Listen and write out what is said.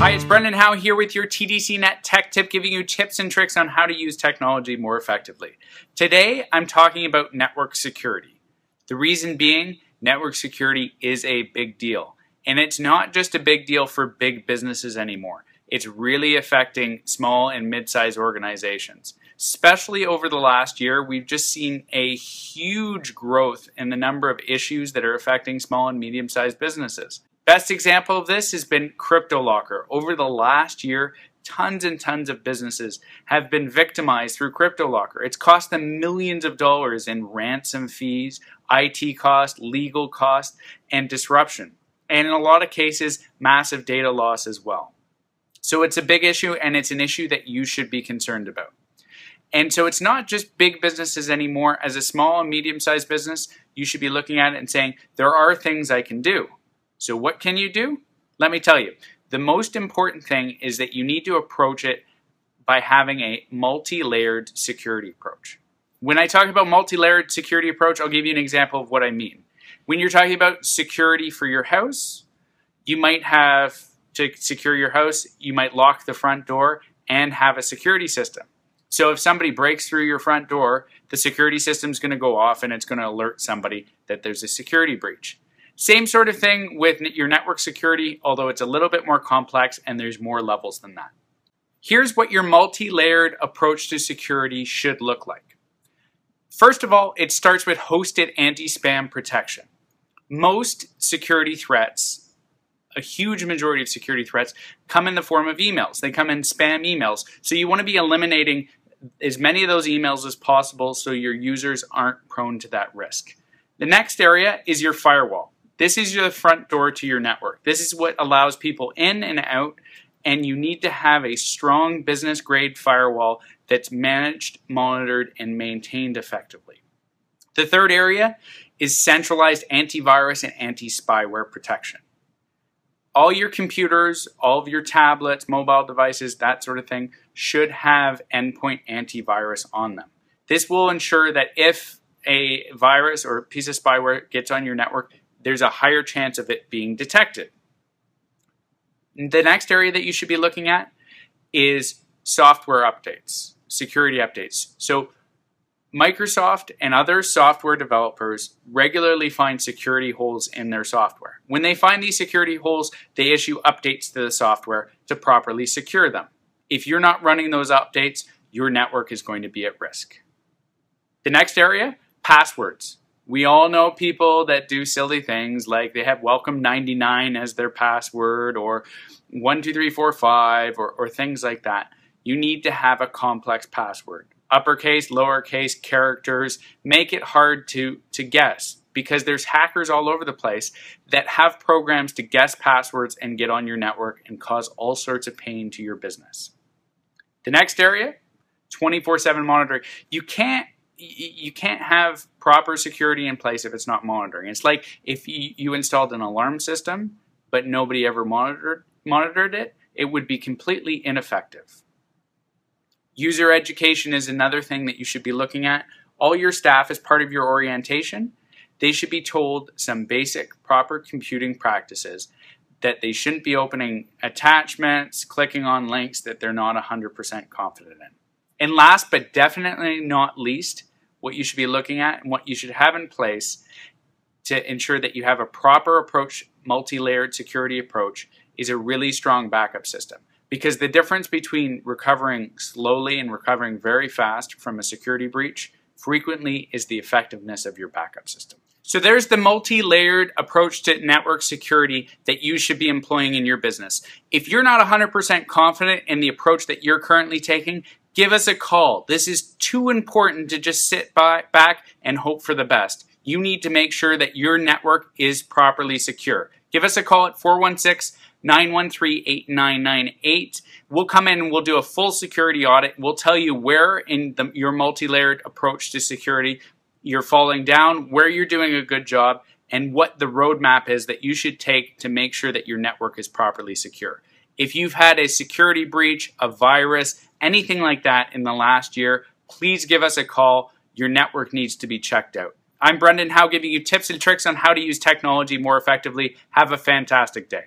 Hi, it's Brendan Howe here with your TDC Net Tech Tip, giving you tips and tricks on how to use technology more effectively. Today, I'm talking about network security. The reason being, network security is a big deal. And it's not just a big deal for big businesses anymore. It's really affecting small and mid-sized organizations. Especially over the last year, we've just seen a huge growth in the number of issues that are affecting small and medium-sized businesses. Best example of this has been CryptoLocker. Over the last year, tons and tons of businesses have been victimized through CryptoLocker. It's cost them millions of dollars in ransom fees, IT cost, legal cost, and disruption. And in a lot of cases, massive data loss as well. So it's a big issue and it's an issue that you should be concerned about. And so it's not just big businesses anymore. As a small and medium sized business, you should be looking at it and saying, there are things I can do. So what can you do? Let me tell you. The most important thing is that you need to approach it by having a multi-layered security approach. When I talk about multi-layered security approach, I'll give you an example of what I mean. When you're talking about security for your house, you might have to secure your house, you might lock the front door and have a security system. So if somebody breaks through your front door, the security system is going to go off and it's going to alert somebody that there's a security breach. Same sort of thing with your network security, although it's a little bit more complex and there's more levels than that. Here's what your multi-layered approach to security should look like. First of all, it starts with hosted anti-spam protection. Most security threats, a huge majority of security threats, come in the form of emails. They come in spam emails. So you want to be eliminating as many of those emails as possible so your users aren't prone to that risk. The next area is your firewall. This is your front door to your network. This is what allows people in and out, and you need to have a strong business grade firewall that's managed, monitored, and maintained effectively. The third area is centralized antivirus and anti-spyware protection. All your computers, all of your tablets, mobile devices, that sort of thing, should have endpoint antivirus on them. This will ensure that if a virus or a piece of spyware gets on your network, there's a higher chance of it being detected. The next area that you should be looking at is software updates, security updates. So Microsoft and other software developers regularly find security holes in their software. When they find these security holes, they issue updates to the software to properly secure them. If you're not running those updates, your network is going to be at risk. The next area, passwords. We all know people that do silly things like they have welcome 99 as their password or 12345 or, or things like that. You need to have a complex password. Uppercase, lowercase, characters, make it hard to, to guess because there's hackers all over the place that have programs to guess passwords and get on your network and cause all sorts of pain to your business. The next area, 24-7 monitoring. You can't you can't have proper security in place if it's not monitoring. It's like if you, installed an alarm system, but nobody ever monitored, monitored it, it would be completely ineffective. User education is another thing that you should be looking at. All your staff, as part of your orientation, they should be told some basic proper computing practices that they shouldn't be opening attachments, clicking on links that they're not 100% confident in. And last but definitely not least, what you should be looking at and what you should have in place to ensure that you have a proper approach, multi-layered security approach, is a really strong backup system. Because the difference between recovering slowly and recovering very fast from a security breach frequently is the effectiveness of your backup system. So there's the multi-layered approach to network security that you should be employing in your business. If you're not 100% confident in the approach that you're currently taking, give us a call. This is too important to just sit by, back and hope for the best. You need to make sure that your network is properly secure. Give us a call at 416 913 8998. We'll come in and we'll do a full security audit. We'll tell you where in the, your multi layered approach to security you're falling down, where you're doing a good job, and what the roadmap is that you should take to make sure that your network is properly secure. If you've had a security breach, a virus, anything like that in the last year, please give us a call. Your network needs to be checked out. I'm Brendan Howe giving you tips and tricks on how to use technology more effectively. Have a fantastic day.